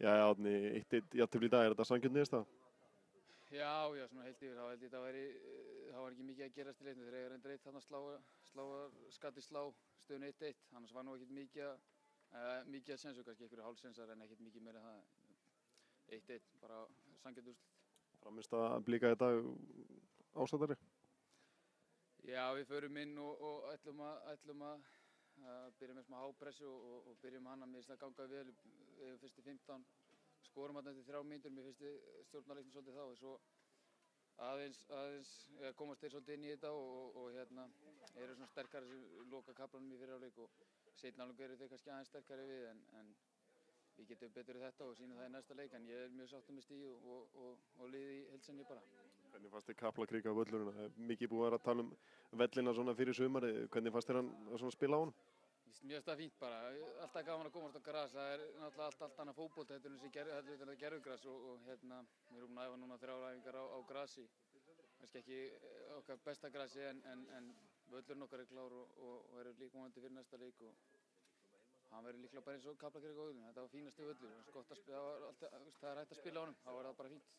Já, átni, eitt eitt játtöfli í dag, er þetta sangjörn niðurst það? Já, já, svona heilt yfir, þá held ég þetta væri, eh, þá var ekki mikið að gerast í leiknum þegar ég endur eitt þannig að slá, skatti slá, stöðun 1-1, annars var nú ekkert mikið að, uh, mikið að sensu, kannski einhverju hálfsensar en ekkert mikið meira það, 1-1, bara sangjörn úrslit. Framist að blika þetta ásættari? Já, við förum inn og, og ætlum að, ætlum að uh, byrja með smá hápressu og, og, og byrjum mér finnst það ganga vel, við fyrstu 15 skorum hann eftir þrjá mínútur, mér finnst þið stjórnarleiknum svolítið þá. Og svo aðeins, aðeins ja, komast þeir svolítið inn í þetta og, og, hérna eru svona sterkari sem loka kaplanum í fyrirháleik og setnalungu eru þeir kannski aðeins sterkari við en, en getum betur í þetta og sínum það í næsta leik en ég er mjög sáttum með stíð og, og liði í helsinni bara. Hvernig fannst þið Kaplakrík á er mikið búið að vera að tala um vellina svona fyrir sumari. Hvernig fannst þér hann að spila á hann? Mjög stað fínt bara, alltaf gaman að komast á græs, það er náttúrulega allt, allt annað fókbólt þetta er þessi ger, gerðugræs og, og hérna, við erum næfa núna þrjára æfingar á, á græsi, kannski ekki eh, okkar besta græsi en, en, en völlurinn okkar er klár og, og, og er líka móðandi fyrir næsta leik og hann verður líklega bara eins og Kaplakrík á auðvun, þetta var fínasti völlur, það, alltaf, það er hægt að spila á hann, þá var það bara fínt.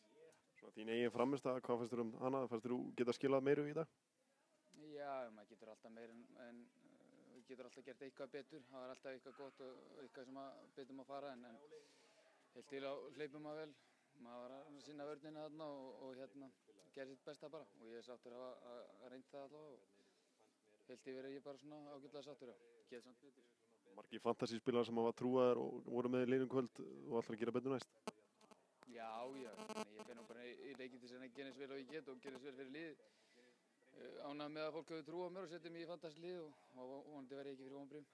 Svona þín eigin framist að hvað fannst þér um hana, fannst þér þú geta skilað meiru í það? Já, maður getur alltaf meir en, en við getur alltaf gert eitthvað betur, það er alltaf eitthvað gott og eitthvað sem að betum að fara en, en heilt til á hleypum maður vel, maður var að sinna vörnina þarna og, og hérna gera sitt besta bara. Og ég er sáttur að, að, að reynda það allavega og heilt yfir er ég bara svona ágjörlega sáttur að geta samt betur. Marki fantasíspilar sem hafa trúaðar og voru með í leilum kvöld og alltaf að gera betur næst? Já, já, ég finn nú bara í leikið til að eins vel og ég get og eins vel fyrir liðið ánægð með að fólk hefur trú á mér og setja mér í fantasílið og vonandi verði ekki fyrir vonbrým.